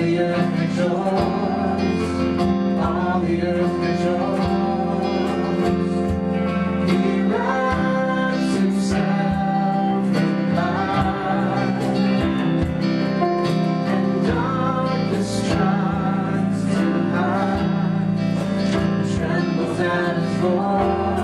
the earth all the earth. He and darkness tries to hide, trembles at his voice.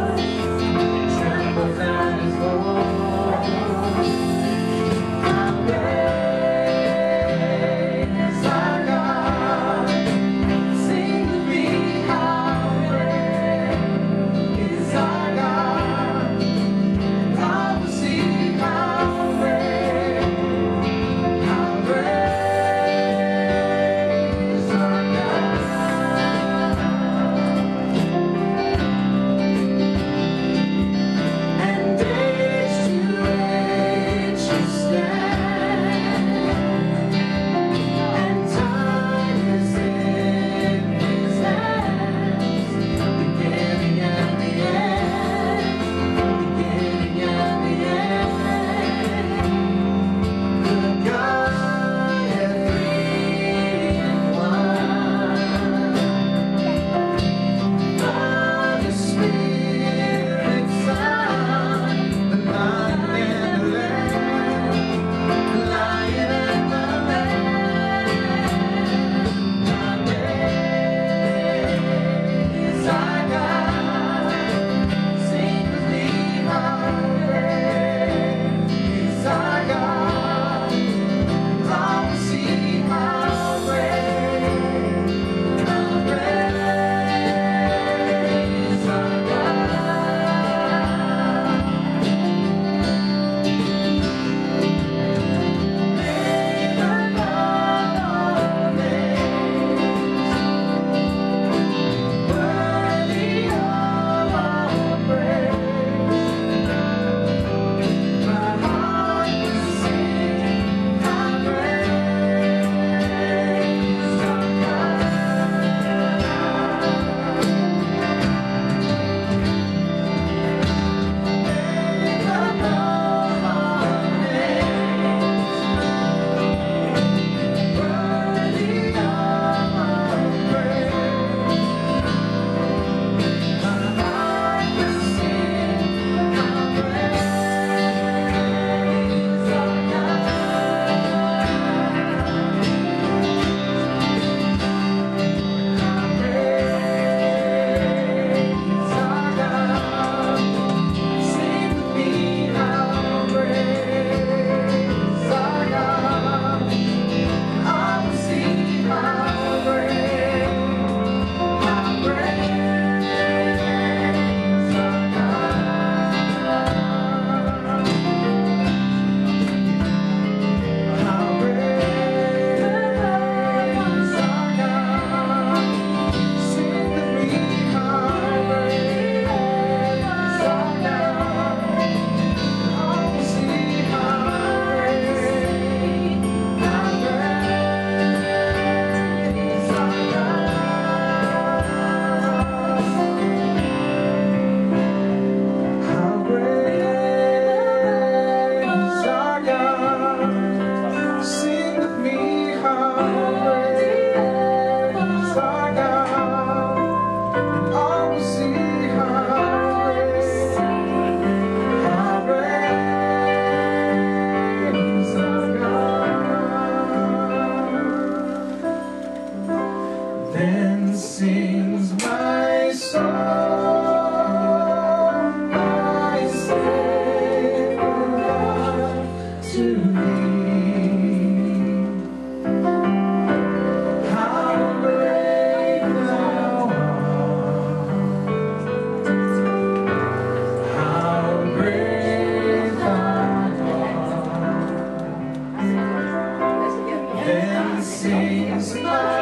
then sings